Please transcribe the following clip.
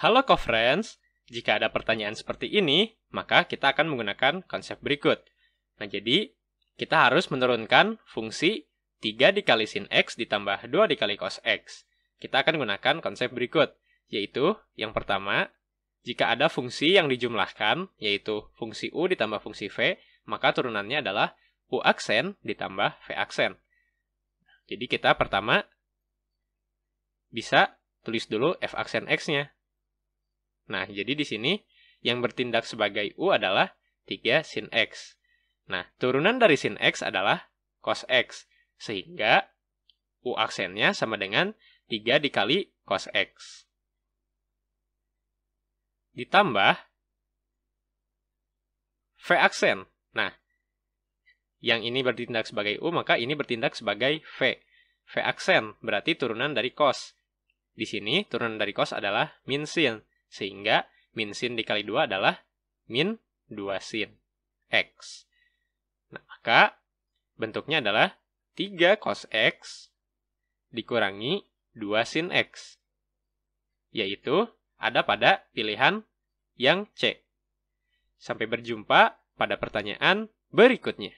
Halo co-friends, jika ada pertanyaan seperti ini, maka kita akan menggunakan konsep berikut. Nah, jadi kita harus menurunkan fungsi 3 dikali sin x ditambah 2 dikali cos x. Kita akan gunakan konsep berikut, yaitu yang pertama, jika ada fungsi yang dijumlahkan, yaitu fungsi u ditambah fungsi v, maka turunannya adalah u aksen ditambah v aksen. Jadi kita pertama bisa tulis dulu f aksen x-nya. Nah, jadi di sini yang bertindak sebagai u adalah 3 sin x. Nah, turunan dari sin x adalah cos x, sehingga u aksennya sama dengan 3 dikali cos x. Ditambah v aksen. Nah, yang ini bertindak sebagai u, maka ini bertindak sebagai v. v aksen berarti turunan dari cos. Di sini turunan dari cos adalah min sin, sehingga min sin dikali 2 adalah min 2 sin x. Nah, maka bentuknya adalah 3 cos x dikurangi 2 sin x. Yaitu ada pada pilihan yang C. Sampai berjumpa pada pertanyaan berikutnya.